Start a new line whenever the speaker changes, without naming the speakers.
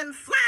and fly.